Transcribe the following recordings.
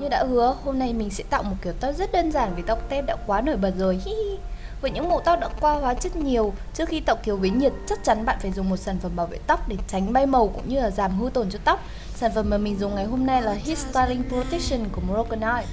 Như đã hứa, hôm nay mình sẽ tạo một kiểu tóc rất đơn giản vì tóc tép đã quá nổi bật rồi. Hi hi. Với những mẫu tóc đã qua hóa chất nhiều, trước khi tạo kiểu với nhiệt, chắc chắn bạn phải dùng một sản phẩm bảo vệ tóc để tránh bay màu cũng như là giảm hư tổn cho tóc. Sản phẩm mà mình dùng ngày hôm nay là Heat Styling Protection của Moroccan Oil.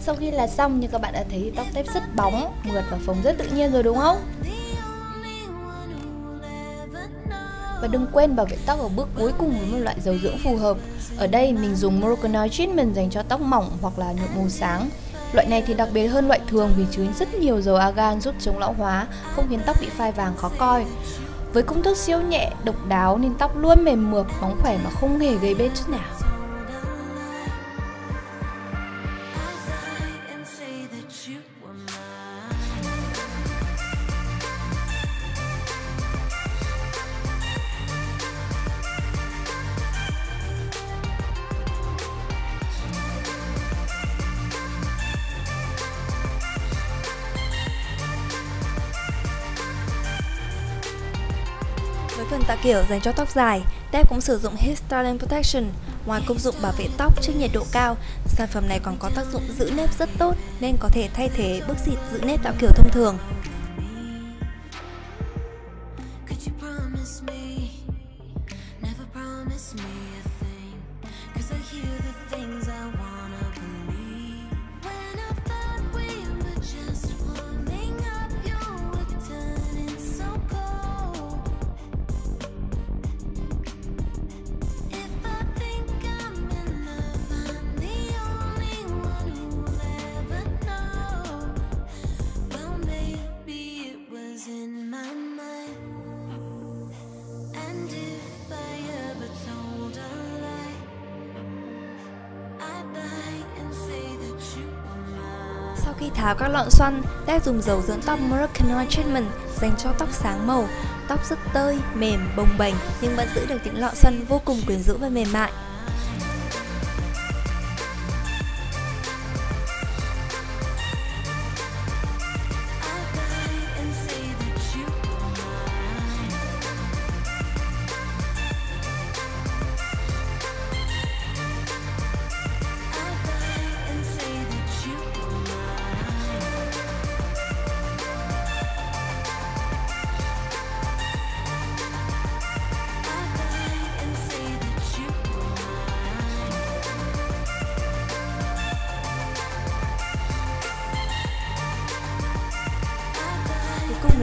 Sau khi là xong như các bạn đã thấy tóc tép rất bóng, mượt và phồng rất tự nhiên rồi đúng không? Và đừng quên bảo vệ tóc ở bước cuối cùng với một loại dầu dưỡng phù hợp. Ở đây mình dùng Moroccan Oil Treatment dành cho tóc mỏng hoặc là nhuộm màu sáng. Loại này thì đặc biệt hơn loại thường vì chứa rất nhiều dầu argan giúp chống lão hóa, không khiến tóc bị phai vàng khó coi. Với công thức siêu nhẹ, độc đáo nên tóc luôn mềm mượt, bóng khỏe mà không hề gây bết chút nào. Phần tạo kiểu dành cho tóc dài, Deb cũng sử dụng Heat Styling Protection. Ngoài công dụng bảo vệ tóc trước nhiệt độ cao, sản phẩm này còn có tác dụng giữ nếp rất tốt nên có thể thay thế bước xịt giữ nếp tạo kiểu thông thường. Sau khi tháo các lọn xoăn, Dev dùng dầu dưỡng tóc Moroccan Oil Treatment dành cho tóc sáng màu. Tóc rất tơi, mềm, bồng bềnh nhưng vẫn giữ được những lọn xoăn vô cùng quyến rũ và mềm mại.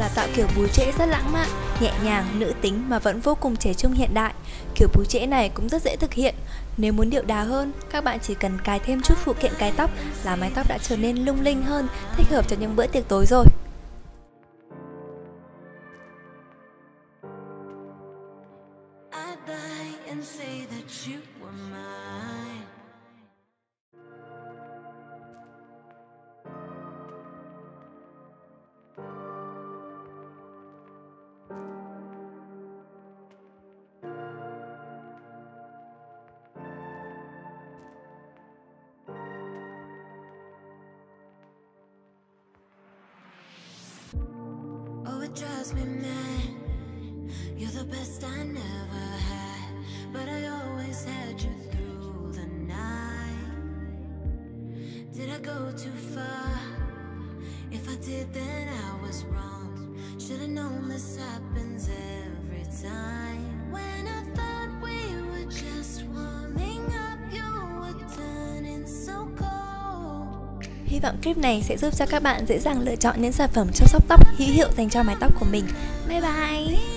Là tạo kiểu búi trễ rất lãng mạn, nhẹ nhàng, nữ tính mà vẫn vô cùng trẻ trung hiện đại. Kiểu búi trễ này cũng rất dễ thực hiện. Nếu muốn điệu đà hơn, các bạn chỉ cần cài thêm chút phụ kiện cài tóc là mái tóc đã trở nên lung linh hơn, thích hợp cho những bữa tiệc tối rồi. Drives me mad. You're the best I never Hy vọng clip này sẽ giúp cho các bạn dễ dàng lựa chọn những sản phẩm chăm sóc tóc hữu hiệu dành cho mái tóc của mình. Bye bye!